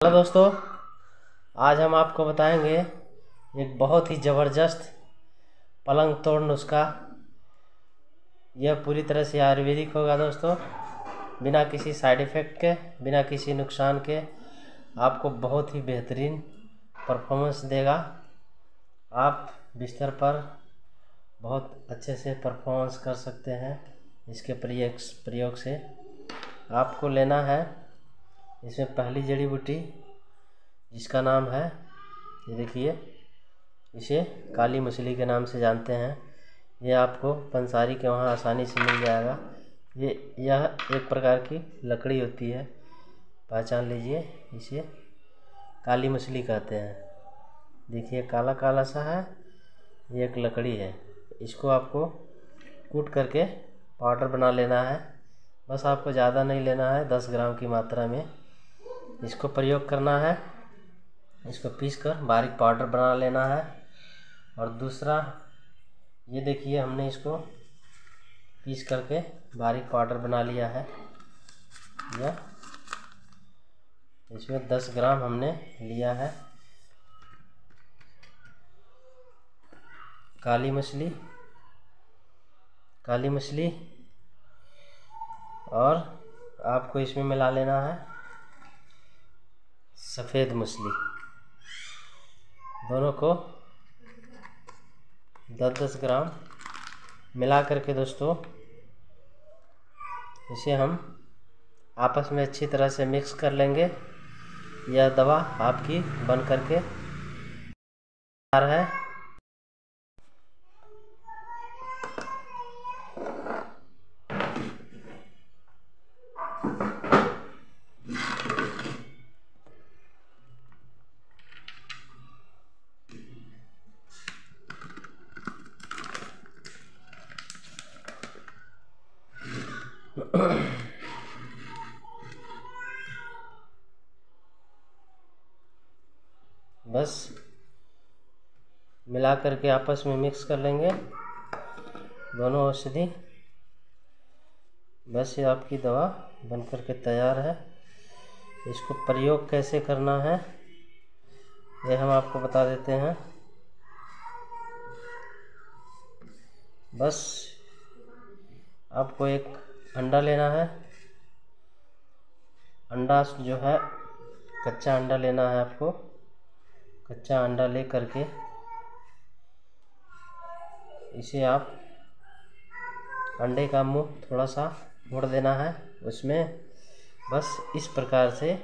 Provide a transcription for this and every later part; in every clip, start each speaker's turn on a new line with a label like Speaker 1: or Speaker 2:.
Speaker 1: Hello दोस्तों, आज हम आपको बताएँगे एक बहुत ही ज़बरदस्त पलंग तोड़ नुस्खा यह पूरी तरह से आयुर्वेदिक होगा दोस्तों, बिना किसी साइड इफ़ेक्ट के, बिना किसी नुकसान के। आपको बहुत ही बेहतरीन परफॉर्मेंस देगा। आप बिस्तर पर बहुत अच्छे से परफॉर्मेंस कर सकते हैं, इसके प्रयोग प्रयोग से। आपको लेना है इसमें पहली जड़ी बूटी जिसका नाम है, ये देखिए, इसे काली मछली के नाम से जानते हैं। ये आपको पंसारी के वहाँ आसानी से मिल जाएगा। ये, यह एक प्रकार की लकड़ी होती है। पहचान लीजिए, इसे काली मछली कहते हैं। देखिए, काला काला सा है, ये एक लकड़ी है। इसको आपको कूट करके पाउडर बना लेना है। बस आपको ज़्यादा नहीं लेना है, दस ग्राम की मात्रा में। इसको प्रयोग करना है। इसको पीस कर बारीक पाउडर बना लेना है। और दूसरा, ये देखिए, हमने इसको पीस करके बारीक पाउडर बना लिया है। या इसमें दस ग्राम हमने लिया है। काली मछली काली मछली। और आपको इसमें मिला लेना है। सफ़ेद मछली। दोनों को दस दस ग्राम मिला करके दोस्तों, इसे हम आपस में अच्छी तरह से मिक्स कर लेंगे। यह दवा आपकी बन करके है। बस मिला करके आपस में मिक्स कर लेंगे। दोनों औषधि। बस ये आपकी दवा बन करके तैयार है। इसको प्रयोग कैसे करना है, ये हम आपको बता देते हैं। बस आपको एक अंडा लेना है। अंडा जो है, कच्चा अंडा लेना है आपको। कच्चा अंडा ले करके इसे आप अंडे का मुँह थोड़ा सा मोड़ देना है। उसमें बस इस प्रकार से,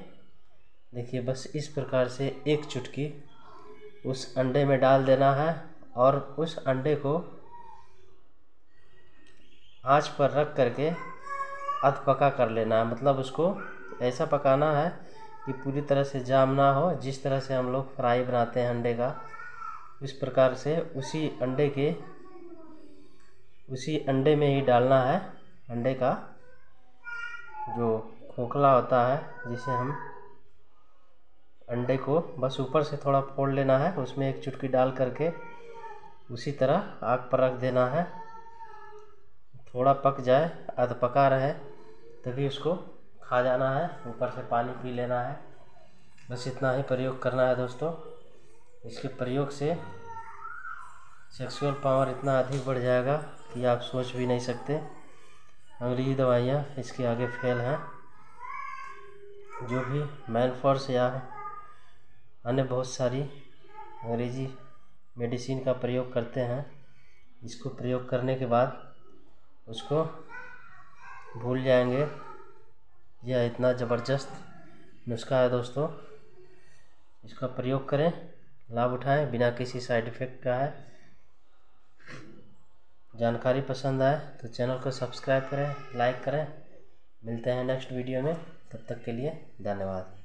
Speaker 1: देखिए बस इस प्रकार से एक चुटकी उस अंडे में डाल देना है और उस अंडे को आँच पर रख करके अध पका कर लेना है। मतलब उसको ऐसा पकाना है कि पूरी तरह से जाम ना हो। जिस तरह से हम लोग फ्राई बनाते हैं अंडे का, इस प्रकार से उसी अंडे के, उसी अंडे में ही डालना है। अंडे का जो खोखला होता है, जिसे हम अंडे को बस ऊपर से थोड़ा फोड़ लेना है। उसमें एक चुटकी डाल करके उसी तरह आग पर रख देना है। थोड़ा पक जाए आध पका रहे, तभी उसको खा जाना है, ऊपर से पानी पी लेना है। बस इतना ही प्रयोग करना है दोस्तों। इसके प्रयोग से सेक्सुअल पावर इतना अधिक बढ़ जाएगा कि आप सोच भी नहीं सकते। अंग्रेज़ी दवाइयाँ इसके आगे फेल हैं। जो भी मैन फोर्स या अन्य बहुत सारी अंग्रेज़ी मेडिसिन का प्रयोग करते हैं, इसको प्रयोग करने के बाद उसको भूल जाएँगे। यह इतना ज़बरदस्त नुस्खा है दोस्तों। इसका प्रयोग करें, लाभ उठाएँ, बिना किसी साइड इफ़ेक्ट का है। जानकारी पसंद आए तो चैनल को सब्सक्राइब करें, लाइक करें। मिलते हैं नेक्स्ट वीडियो में, तब तक के लिए धन्यवाद।